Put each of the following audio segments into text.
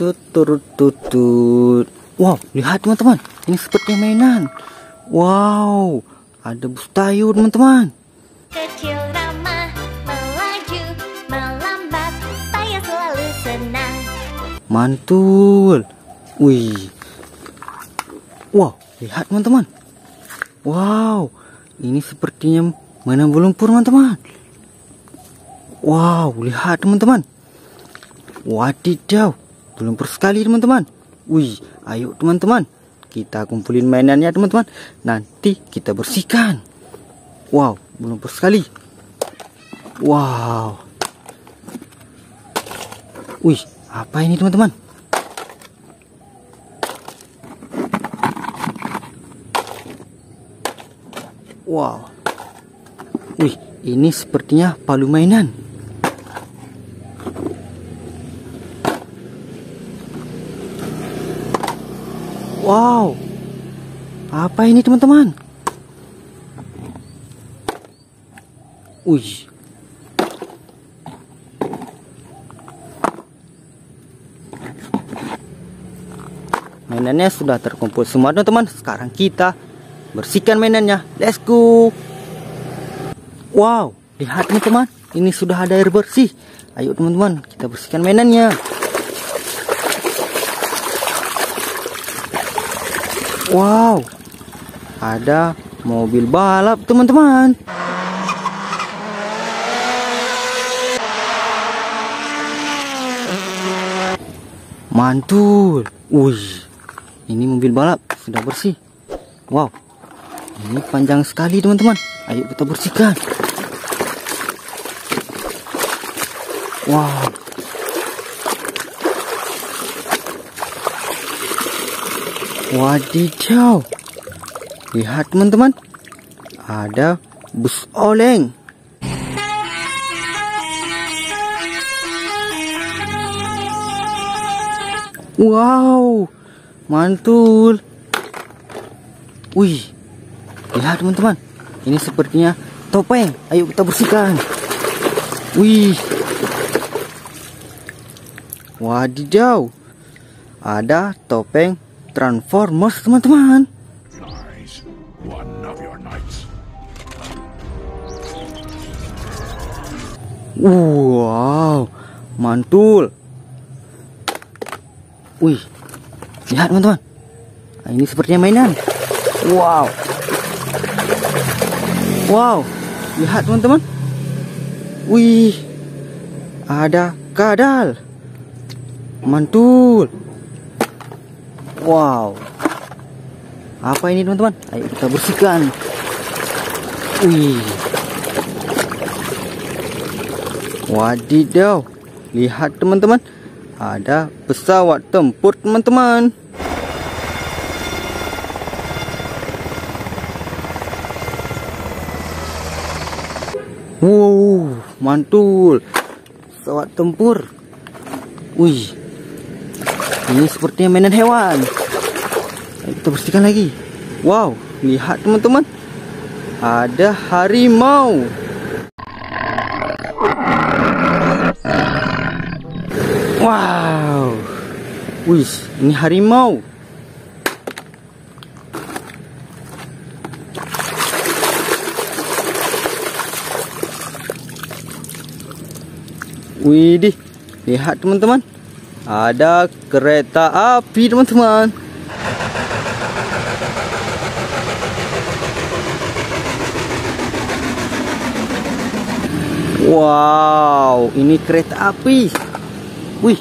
Tutut tutut. Wow, lihat teman-teman. Ini seperti mainan. Wow, ada bus tayu teman-teman. Kecil ramah, melaju, melambat, saya selalu senang. Mantul. Wih. Wow, lihat teman-teman. Wow, ini sepertinya mainan lumpur teman-teman. Wow, lihat teman-teman. Wadidaw, lumpur sekali teman-teman. Wih, ayo teman-teman. Kita kumpulin mainannya teman-teman. Nanti kita bersihkan. Wow, lumpur sekali. Wow. Wih, apa ini teman-teman? Wow. Wih, ini sepertinya palu mainan. Wow. Apa ini teman-teman? Wih. Mainannya sudah terkumpul semua teman-teman. Sekarang kita bersihkan mainannya. Let's go. Wow, lihat nih teman. Ini sudah ada air bersih. Ayo teman-teman, kita bersihkan mainannya. Wow, ada mobil balap teman-teman. Mantul. Wih, ini mobil balap sudah bersih. Wow, ini panjang sekali teman-teman. Ayo kita bersihkan. Wow. Wadidaw. Lihat teman-teman. Ada bus oleng. Wow. Mantul. Wih. Lihat teman-teman. Ini sepertinya topeng. Ayo kita bersihkan. Wih. Wadidaw. Ada topeng Transformers teman-teman. Wow, mantul. Wih, lihat teman-teman. Nah, ini sepertinya mainan. Wow. Wow, lihat teman-teman. Wih, ada kadal. Mantul. Wow. Apa ini teman-teman? Ayo kita bersihkan. Wih. Wadidaw. Lihat teman-teman. Ada pesawat tempur teman-teman. Wow, mantul. Pesawat tempur. Wih. Ini sepertinya mainan hewan. Ayo kita bersihkan lagi. Wow, lihat teman-teman. Ada harimau. Wow. Wih, ini harimau. Widih, lihat teman-teman. Ada kereta api teman-teman. Wow, ini kereta api. Wih,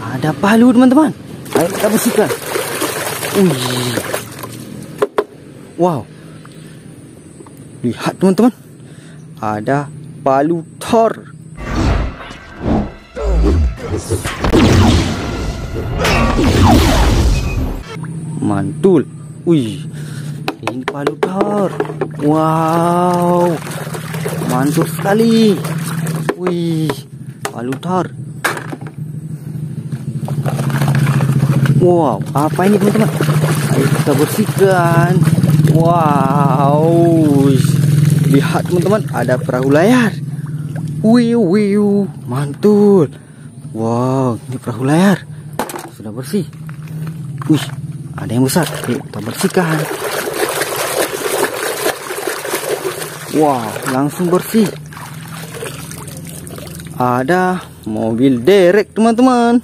ada palu teman-teman. Ayo kita bersihkan. Wih. Wow. Lihat teman-teman. Ada palu Thor. Mantul. Wih. Ini palu Thor. Wow. Mantul sekali. Wih. Palu Thor. Wow, apa ini teman-teman? Ayo kita bersihkan. Wow, lihat teman-teman, ada perahu layar. Wiu wiu, mantul. Wow, ini perahu layar. sudah bersih. Wih, ada yang besar. Yuk, kita bersihkan. Wow, langsung bersih. Ada mobil derek, teman-teman.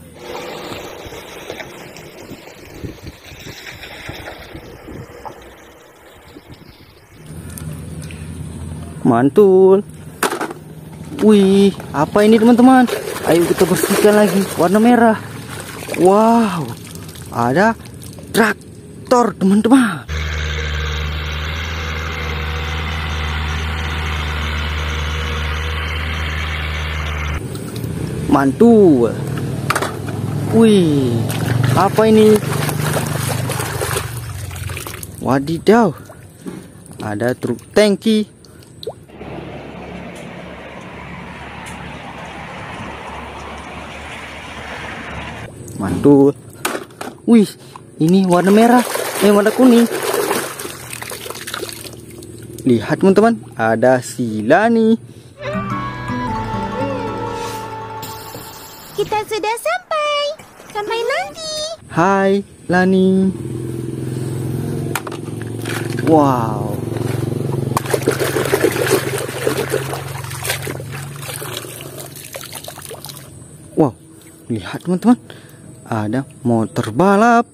Mantul. Wih, apa ini teman-teman? Ayo kita bersihkan lagi warna merah. Wow, ada traktor teman-teman. Mantul. Wih, apa ini? Wadidaw, ada truk tangki. Mantul. Wih, ini warna merah, eh warna kuning. Lihat teman-teman, ada Sila nih. Kita sudah sampai. Sampai nanti. Hai, Lani. Wow. Wow, lihat teman-teman. Ada motor balap.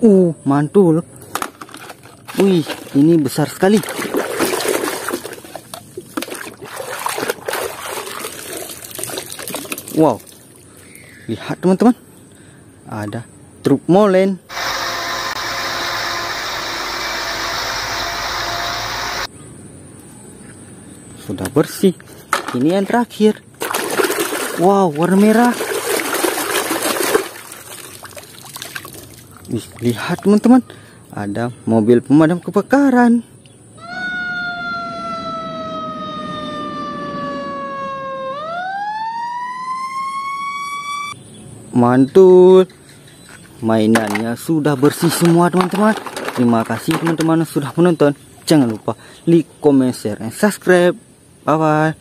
Uh, mantul. Wih, ini besar sekali. Wow. Lihat teman-teman. Ada truk molen. Sudah bersih. Ini yang terakhir. Wow, warna merah. Wih, lihat teman-teman. Ada mobil pemadam kebakaran. mantul mainannya sudah bersih semua teman-teman terima kasih teman-teman sudah menonton jangan lupa like comment share dan subscribe 拜拜。